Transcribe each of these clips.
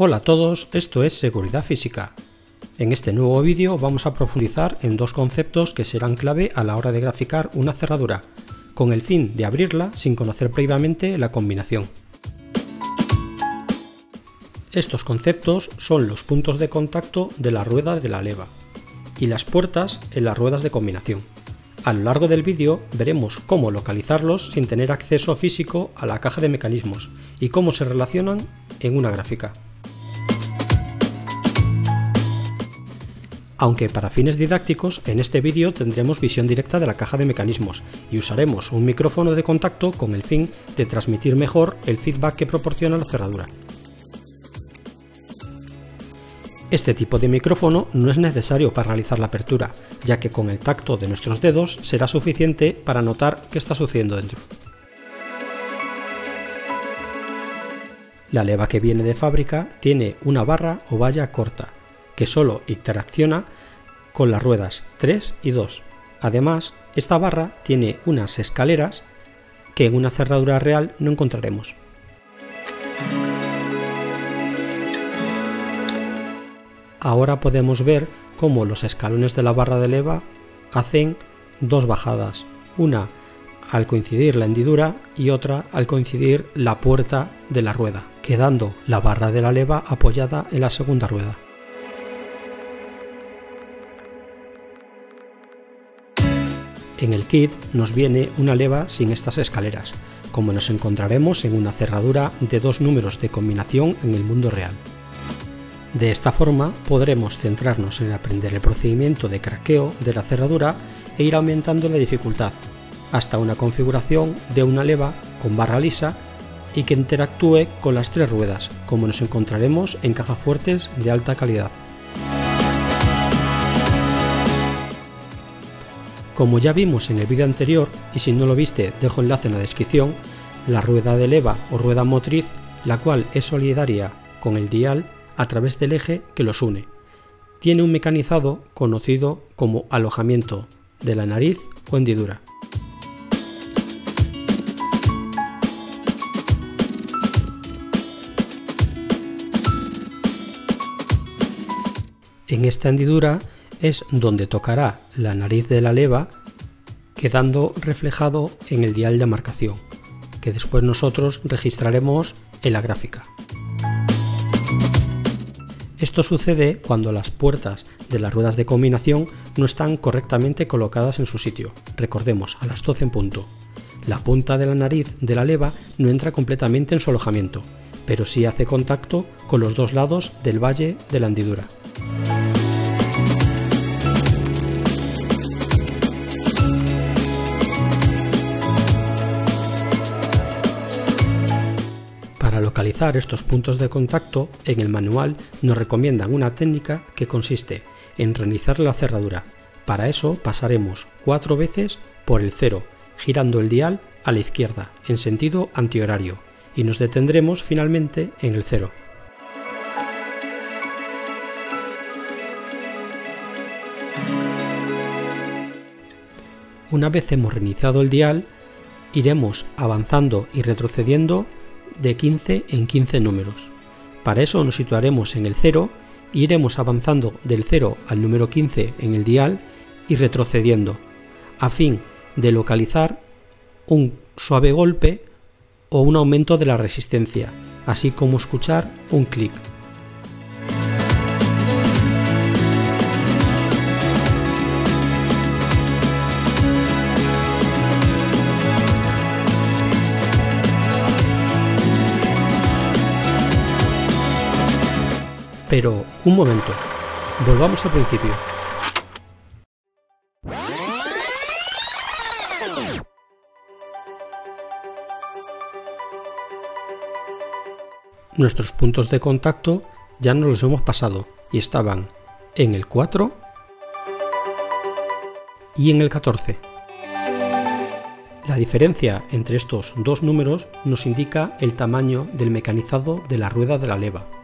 Hola a todos, esto es Seguridad Física. En este nuevo vídeo vamos a profundizar en dos conceptos que serán clave a la hora de graficar una cerradura, con el fin de abrirla sin conocer previamente la combinación. Estos conceptos son los puntos de contacto de la rueda de la leva y las puertas en las ruedas de combinación. A lo largo del vídeo veremos cómo localizarlos sin tener acceso físico a la caja de mecanismos y cómo se relacionan en una gráfica. Aunque para fines didácticos, en este vídeo tendremos visión directa de la caja de mecanismos y usaremos un micrófono de contacto con el fin de transmitir mejor el feedback que proporciona la cerradura. Este tipo de micrófono no es necesario para realizar la apertura, ya que con el tacto de nuestros dedos será suficiente para notar qué está sucediendo dentro. La leva que viene de fábrica tiene una barra o valla corta, que solo interacciona con las ruedas 3 y 2. Además, esta barra tiene unas escaleras que en una cerradura real no encontraremos. Ahora podemos ver cómo los escalones de la barra de leva hacen dos bajadas, una al coincidir la hendidura y otra al coincidir la puerta de la rueda, quedando la barra de la leva apoyada en la segunda rueda. En el kit nos viene una leva sin estas escaleras, como nos encontraremos en una cerradura de dos números de combinación en el mundo real. De esta forma podremos centrarnos en aprender el procedimiento de craqueo de la cerradura e ir aumentando la dificultad, hasta una configuración de una leva con barra lisa y que interactúe con las tres ruedas, como nos encontraremos en cajas fuertes de alta calidad. Como ya vimos en el vídeo anterior, y si no lo viste dejo enlace en la descripción, la rueda de leva o rueda motriz, la cual es solidaria con el dial a través del eje que los une. Tiene un mecanizado conocido como alojamiento de la nariz o hendidura. En esta hendidura es donde tocará la nariz de la leva quedando reflejado en el dial de marcación, que después nosotros registraremos en la gráfica. Esto sucede cuando las puertas de las ruedas de combinación no están correctamente colocadas en su sitio. Recordemos, a las 12 en punto. La punta de la nariz de la leva no entra completamente en su alojamiento, pero sí hace contacto con los dos lados del valle de la hendidura. Localizar estos puntos de contacto, en el manual nos recomiendan una técnica que consiste en reiniciar la cerradura. Para eso pasaremos cuatro veces por el cero, girando el dial a la izquierda en sentido antihorario y nos detendremos finalmente en el cero. Una vez hemos reiniciado el dial, iremos avanzando y retrocediendo de 15 en 15 números. Para eso nos situaremos en el 0 e iremos avanzando del 0 al número 15 en el dial y retrocediendo, a fin de localizar un suave golpe o un aumento de la resistencia, así como escuchar un clic. Pero, un momento, volvamos al principio. Nuestros puntos de contacto ya nos los hemos pasado y estaban en el 4 y en el 14. La diferencia entre estos dos números nos indica el tamaño del mecanizado de la rueda de la leva.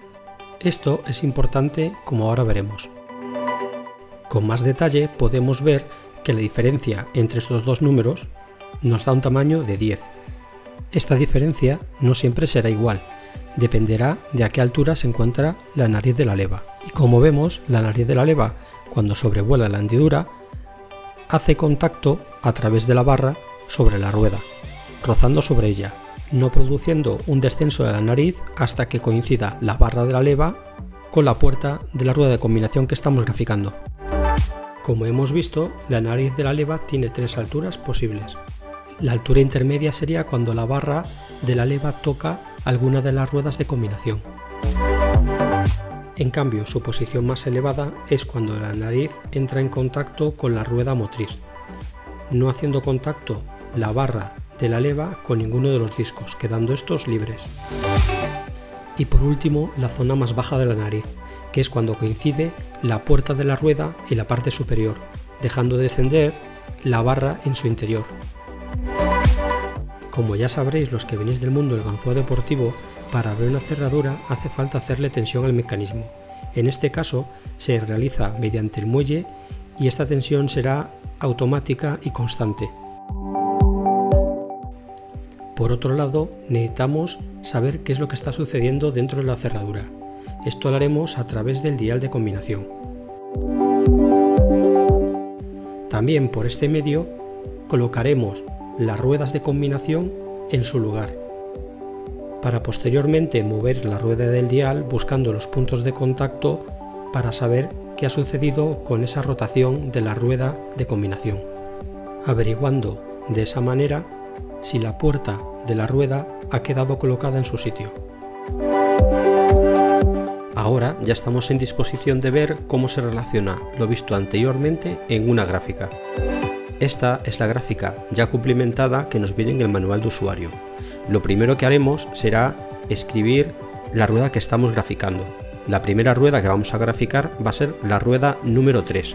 Esto es importante como ahora veremos. Con más detalle podemos ver que la diferencia entre estos dos números nos da un tamaño de 10. Esta diferencia no siempre será igual, dependerá de a qué altura se encuentra la nariz de la leva. Y como vemos, la nariz de la leva, cuando sobrevuela la hendidura, hace contacto a través de la barra sobre la rueda, rozando sobre ella, no produciendo un descenso de la nariz hasta que coincida la barra de la leva con la puerta de la rueda de combinación que estamos graficando. Como hemos visto, la nariz de la leva tiene tres alturas posibles. La altura intermedia sería cuando la barra de la leva toca alguna de las ruedas de combinación. En cambio, su posición más elevada es cuando la nariz entra en contacto con la rueda motriz, no haciendo contacto la barra de la leva con ninguno de los discos, quedando estos libres. Y por último, la zona más baja de la nariz, que es cuando coincide la puerta de la rueda y la parte superior, dejando descender la barra en su interior. Como ya sabréis los que venís del mundo del ganzúa deportivo, para abrir una cerradura hace falta hacerle tensión al mecanismo. En este caso se realiza mediante el muelle y esta tensión será automática y constante. Por otro lado, necesitamos saber qué es lo que está sucediendo dentro de la cerradura. Esto lo haremos a través del dial de combinación. También por este medio colocaremos las ruedas de combinación en su lugar para posteriormente mover la rueda del dial buscando los puntos de contacto para saber qué ha sucedido con esa rotación de la rueda de combinación, averiguando de esa manera si la puerta de la rueda ha quedado colocada en su sitio. Ahora ya estamos en disposición de ver cómo se relaciona lo visto anteriormente en una gráfica. Esta es la gráfica ya cumplimentada que nos viene en el manual de usuario. Lo primero que haremos será escribir la rueda que estamos graficando. La primera rueda que vamos a graficar va a ser la rueda número 3,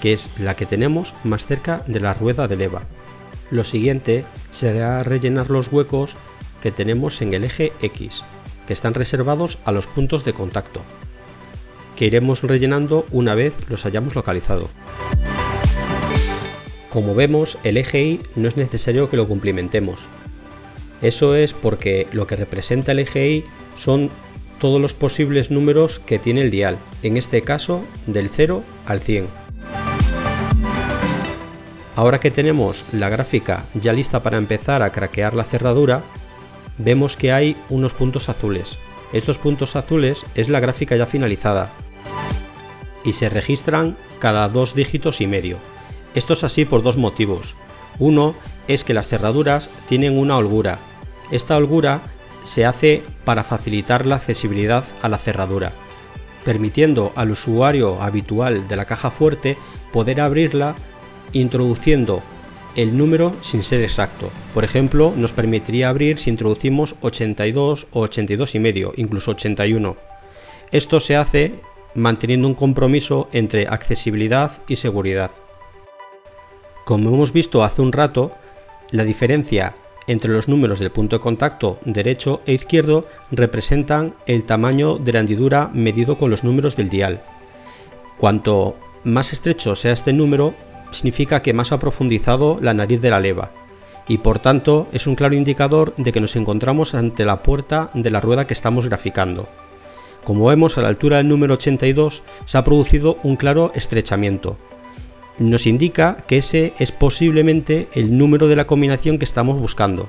que es la que tenemos más cerca de la rueda de leva. Lo siguiente será rellenar los huecos que tenemos en el eje X, que están reservados a los puntos de contacto, que iremos rellenando una vez los hayamos localizado. Como vemos, el eje Y no es necesario que lo cumplimentemos. Eso es porque lo que representa el eje Y son todos los posibles números que tiene el dial, en este caso del 0 al 100. Ahora que tenemos la gráfica ya lista para empezar a craquear la cerradura, vemos que hay unos puntos azules. Estos puntos azules es la gráfica ya finalizada y se registran cada dos dígitos y medio. Esto es así por dos motivos. Uno es que las cerraduras tienen una holgura. Esta holgura se hace para facilitar la accesibilidad a la cerradura, permitiendo al usuario habitual de la caja fuerte poder abrirla introduciendo el número sin ser exacto. Por ejemplo, nos permitiría abrir si introducimos 82 o 82 y medio, incluso 81. Esto se hace manteniendo un compromiso entre accesibilidad y seguridad. Como hemos visto hace un rato, la diferencia entre los números del punto de contacto derecho e izquierdo representan el tamaño de la hendidura medido con los números del dial. Cuanto más estrecho sea este número, significa que más ha profundizado la nariz de la leva, y por tanto es un claro indicador de que nos encontramos ante la puerta de la rueda que estamos graficando. Como vemos a la altura del número 82 se ha producido un claro estrechamiento. Nos indica que ese es posiblemente el número de la combinación que estamos buscando.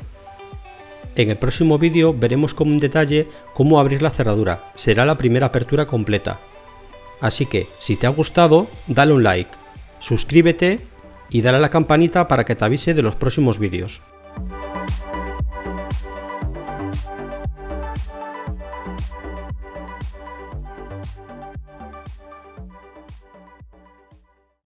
En el próximo vídeo veremos con detalle cómo abrir la cerradura, será la primera apertura completa. Así que, si te ha gustado, dale un like suscríbete y dale a la campanita para que te avise de los próximos vídeos.